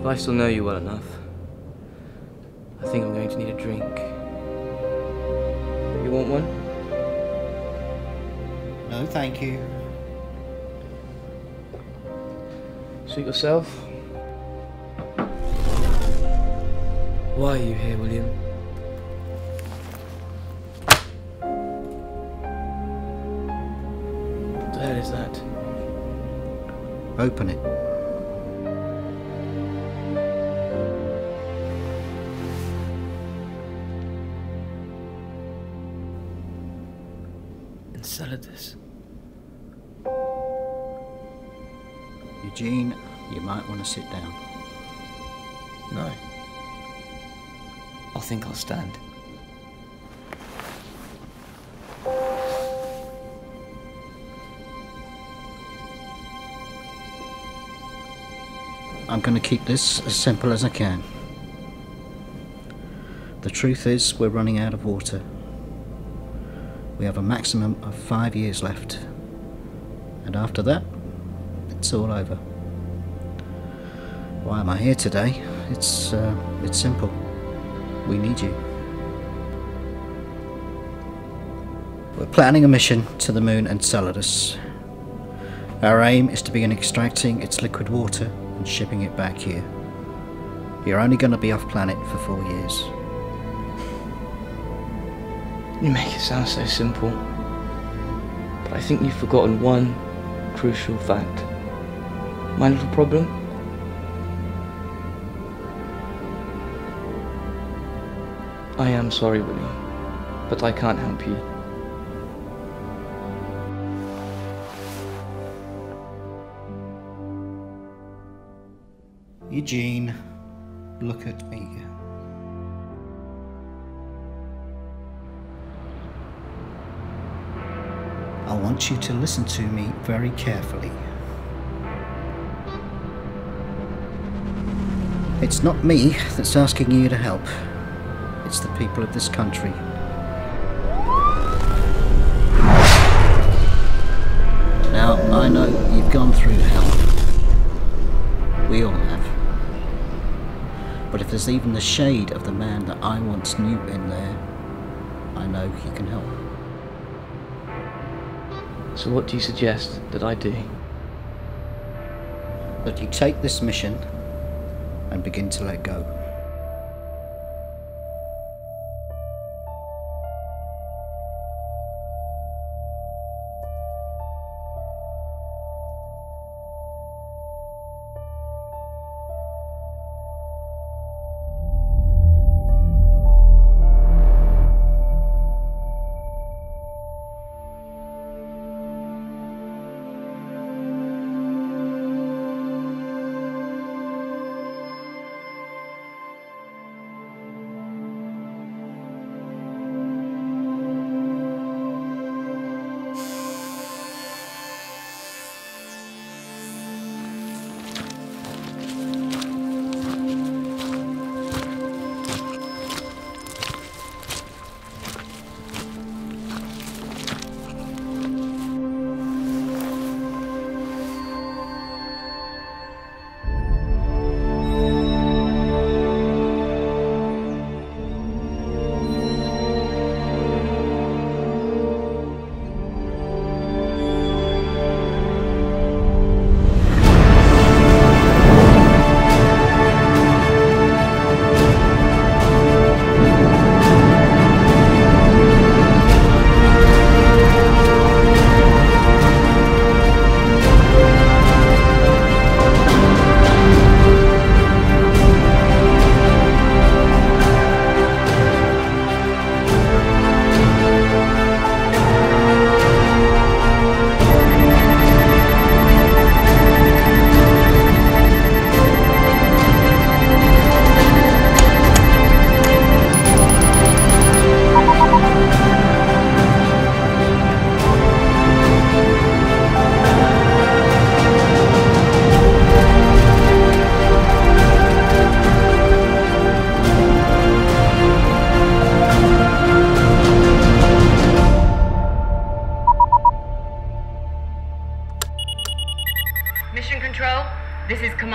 If I still know you well enough, I think I'm going to need a drink. You want one? No, thank you. Suit yourself. Why are you here, William? What the hell is that? Open it. Eugene, you might want to sit down. No. I think I'll stand. I'm going to keep this as simple as I can. The truth is, we're running out of water. We have a maximum of five years left. And after that, it's all over. Why am I here today? It's, uh, it's simple. We need you. We're planning a mission to the moon and Enceladus. Our aim is to begin extracting its liquid water and shipping it back here. You're only going to be off planet for four years. You make it sound so simple. But I think you've forgotten one crucial fact. My little problem? I am sorry, William, but I can't help you. Eugene, look at me. I want you to listen to me very carefully. It's not me that's asking you to help. It's the people of this country. Now, I know you've gone through hell. We all have. But if there's even the shade of the man that I once knew in there, I know he can help. So what do you suggest that I do? That you take this mission and begin to let go.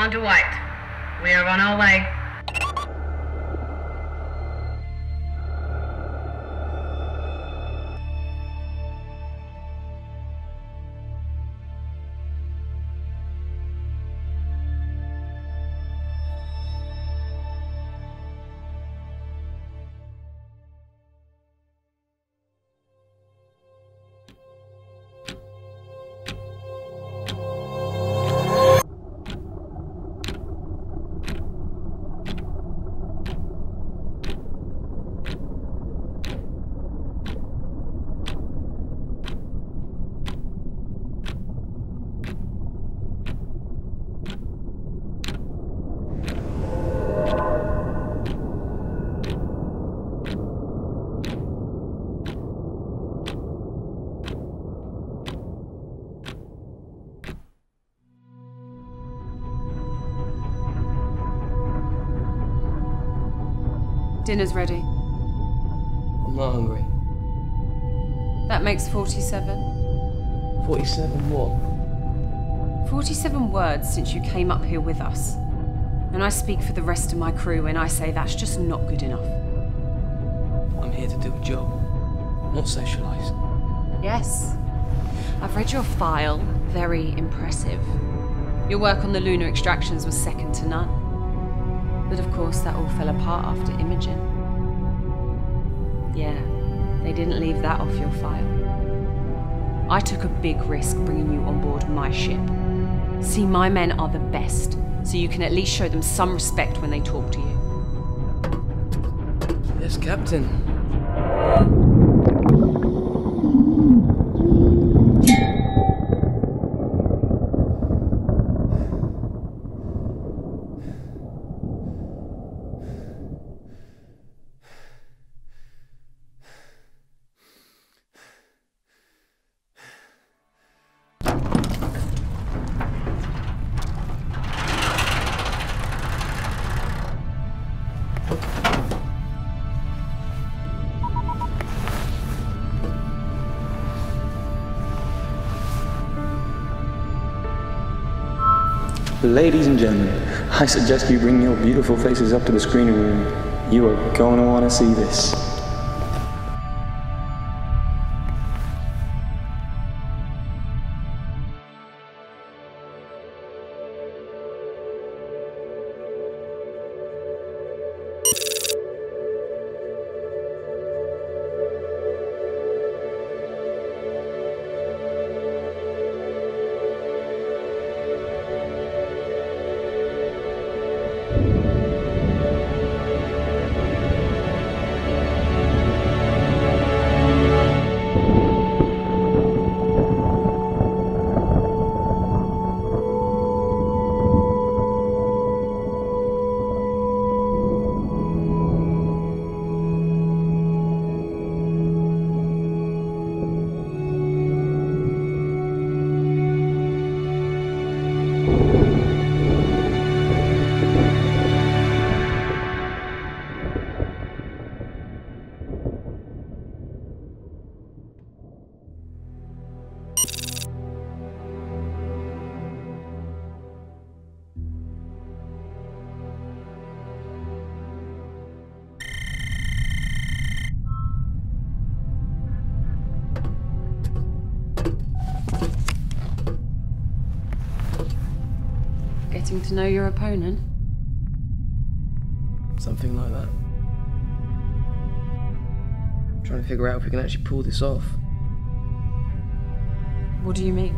Is Commander White. We are on our way. Dinner's ready. I'm not hungry. That makes 47. 47 what? 47 words since you came up here with us. And I speak for the rest of my crew when I say that's just not good enough. I'm here to do a job, not socialise. Yes. I've read your file. Very impressive. Your work on the lunar extractions was second to none. But of course, that all fell apart after Imogen. Yeah, they didn't leave that off your file. I took a big risk bringing you on board my ship. See, my men are the best, so you can at least show them some respect when they talk to you. Yes, Captain. Ladies and gentlemen, I suggest you bring your beautiful faces up to the screening room. You are going to want to see this. To know your opponent? Something like that. trying to figure out if we can actually pull this off. What do you mean?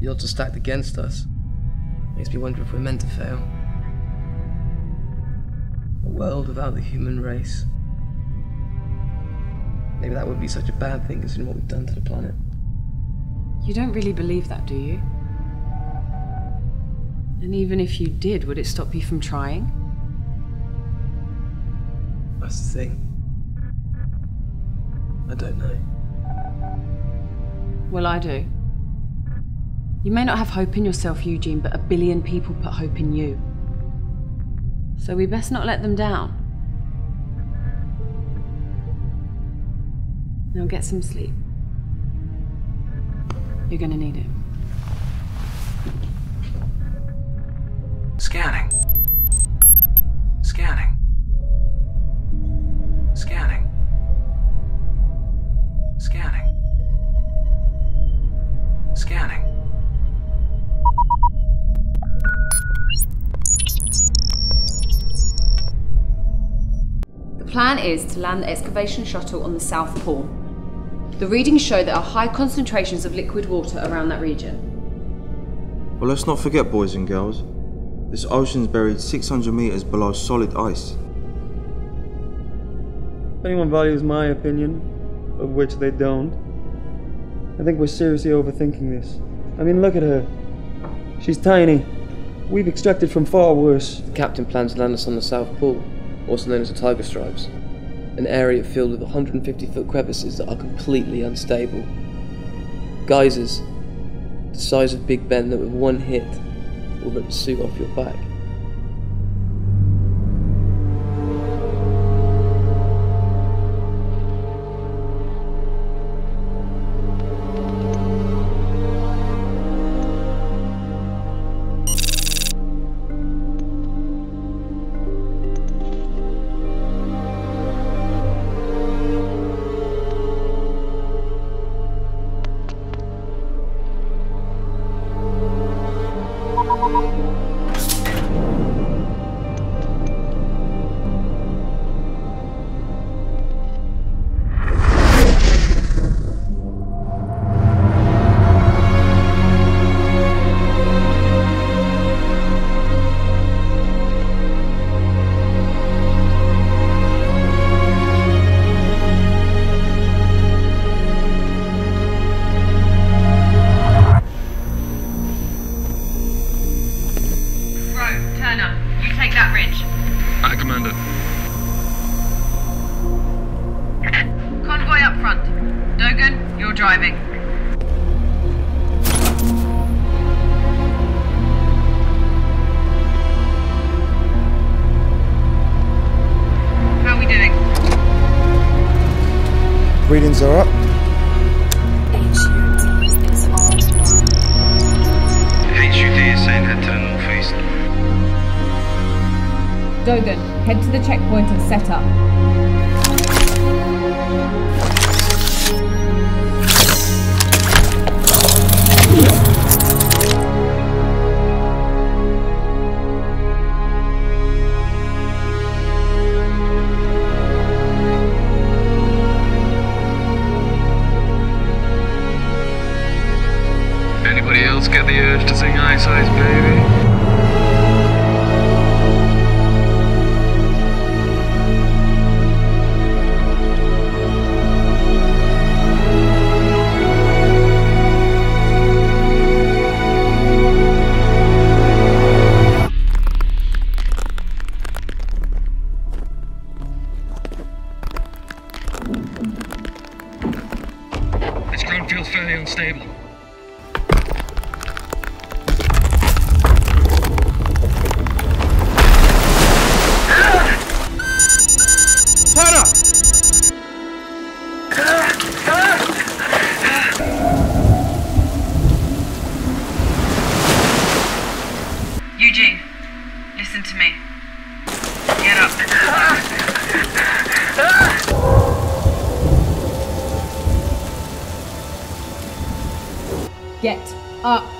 The odds are stacked against us. Makes me wonder if we're meant to fail. A world without the human race. Maybe that wouldn't be such a bad thing considering what we've done to the planet. You don't really believe that, do you? And even if you did, would it stop you from trying? That's the thing. I don't know. Well, I do. You may not have hope in yourself, Eugene, but a billion people put hope in you. So we best not let them down. Now get some sleep. You're gonna need it. Scanning. Scanning. Scanning. Scanning. Scanning. The plan is to land the excavation shuttle on the South Pole. The readings show there are high concentrations of liquid water around that region. Well, let's not forget, boys and girls, this ocean's buried 600 meters below solid ice. If anyone values my opinion, of which they don't, I think we're seriously overthinking this. I mean, look at her. She's tiny. We've extracted from far worse. The captain plans to land us on the South Pole, also known as the Tiger Stripes, an area filled with 150 foot crevices that are completely unstable. Geysers, the size of Big Ben, that with one hit the suit off your back. Dogan, head to the checkpoint and set up. Anybody else get the urge to sing Ice Ice Baby? Get up.